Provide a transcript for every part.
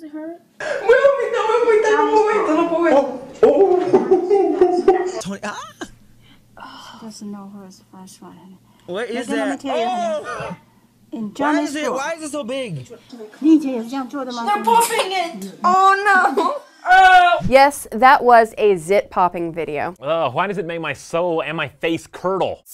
Does it hurt? Mami, dame afeitar un momento, no Oh, ver. Tony, ah! doesn't know who is flashlight. What is that? Oh! In why is it? Why is it so big? They're popping it. Oh no. Oh. Yes, that was a zit popping video. Ugh, why does it make my soul and my face curdle?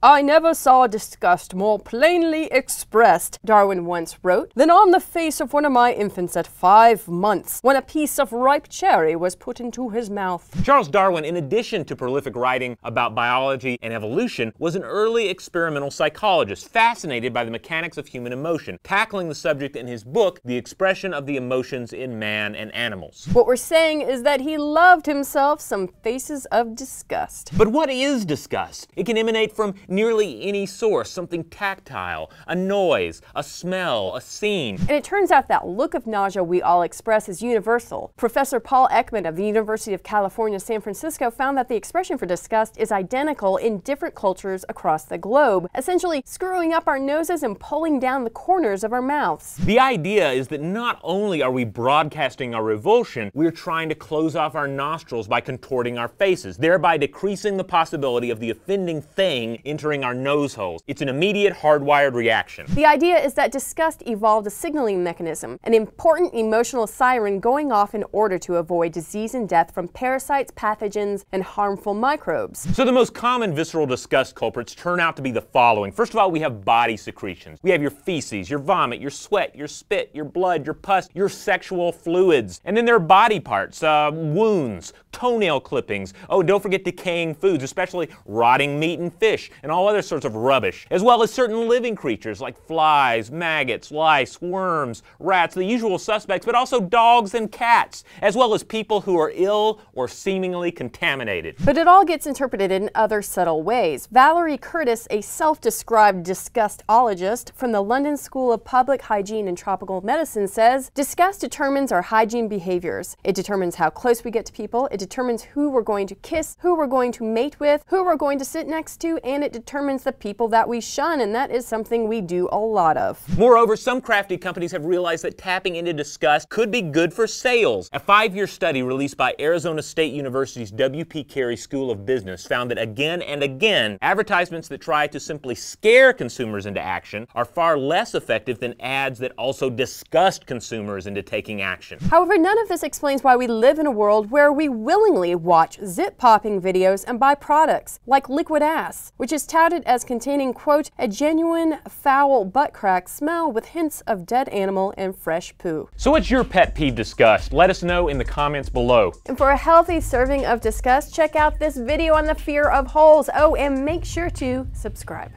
I never saw disgust more plainly expressed, Darwin once wrote, than on the face of one of my infants at five months when a piece of ripe cherry was put into his mouth. Charles Darwin, in addition to prolific writing about biology and evolution, was an early experimental psychologist fascinated by the mechanics of human emotion, tackling the subject in his book, The Expression of the Emotions in Man and Animals. What we're saying is that he loved himself some faces of disgust. But what is disgust? It can emanate from nearly any source, something tactile, a noise, a smell, a scene. And it turns out that look of nausea we all express is universal. Professor Paul Ekman of the University of California, San Francisco found that the expression for disgust is identical in different cultures across the globe, essentially screwing up our noses and pulling down the corners of our mouths. The idea is that not only are we broadcasting our revulsion, we're trying to close off our nostrils by contorting our faces, thereby decreasing the possibility of the offending thing entering our nose holes. It's an immediate hardwired reaction. The idea is that disgust evolved a signaling mechanism, an important emotional siren going off in order to avoid disease and death from parasites, pathogens, and harmful microbes. So the most common visceral disgust culprits turn out to be the following. First of all, we have body secretions. We have your feces, your vomit, your sweat, your spit, your blood, your pus, your sexual fluids. And then there are body parts, uh, wounds, toenail clippings. Oh, don't forget decaying foods, especially rotting meat and fish, and all other sorts of rubbish, as well as certain living creatures like flies, maggots, lice, worms, rats, the usual suspects, but also dogs and cats, as well as people who are ill or seemingly contaminated. But it all gets interpreted in other subtle ways. Valerie Curtis, a self described disgustologist from the London School of Public Hygiene and Tropical Medicine, says disgust determines our hygiene behaviors. It determines how close we get to people, it determines who we're going to kiss, who we're going to mate with, who we're going to sit next to, and it determines the people that we shun, and that is something we do a lot of. Moreover, some crafty companies have realized that tapping into disgust could be good for sales. A five year study released by Arizona State University's W.P. Carey School of Business found that again and again, advertisements that try to simply scare consumers into action are far less effective than ads that also disgust consumers into taking action. However, none of this explains why we live in a world where we willingly watch zip popping videos and buy products like liquid ass, which is touted as containing, quote, a genuine foul butt crack smell with hints of dead animal and fresh poo. So, what's your pet peeve disgust? Let us know in the comments below. And for a healthy serving of disgust, check out this video on the fear of holes. Oh, and make sure to subscribe.